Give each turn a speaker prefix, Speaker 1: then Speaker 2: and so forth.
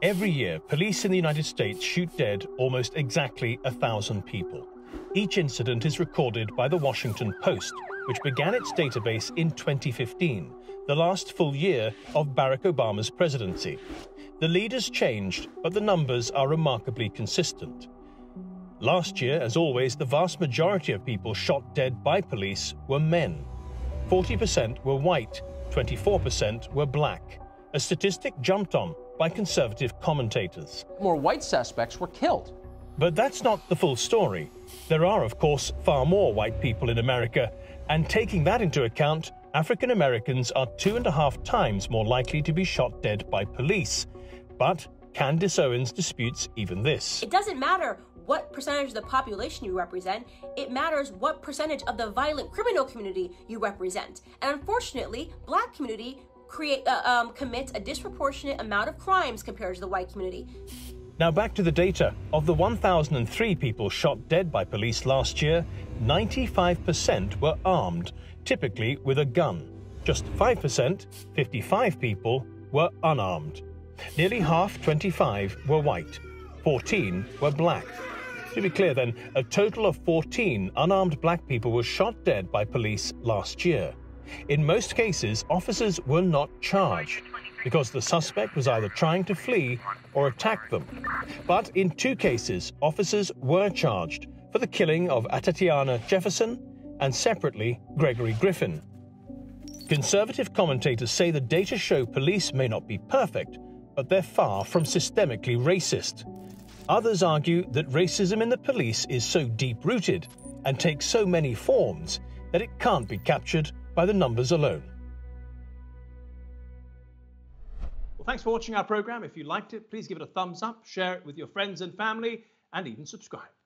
Speaker 1: Every year, police in the United States shoot dead almost exactly a thousand people. Each incident is recorded by the Washington Post, which began its database in 2015, the last full year of Barack Obama's presidency. The leaders changed, but the numbers are remarkably consistent. Last year, as always, the vast majority of people shot dead by police were men. 40% were white, 24% were black. A statistic jumped on by conservative commentators.
Speaker 2: More white suspects were killed.
Speaker 1: But that's not the full story. There are, of course, far more white people in America, and taking that into account, African Americans are two and a half times more likely to be shot dead by police. But Candace Owens disputes even this.
Speaker 3: It doesn't matter what percentage of the population you represent, it matters what percentage of the violent criminal community you represent. And unfortunately, black community create uh, um, commits a disproportionate amount of crimes compared to the white community.
Speaker 1: Now back to the data. Of the 1,003 people shot dead by police last year, 95% were armed, typically with a gun. Just 5%, 55 people, were unarmed. Nearly half, 25, were white. 14 were black. To be clear then, a total of 14 unarmed black people were shot dead by police last year. In most cases, officers were not charged because the suspect was either trying to flee or attack them. But in two cases, officers were charged for the killing of Atatiana Jefferson and separately Gregory Griffin. Conservative commentators say the data show police may not be perfect, but they're far from systemically racist. Others argue that racism in the police is so deep rooted and takes so many forms that it can't be captured by the numbers alone.
Speaker 4: Well, thanks for watching our program. If you liked it, please give it a thumbs up, share it with your friends and family, and even subscribe.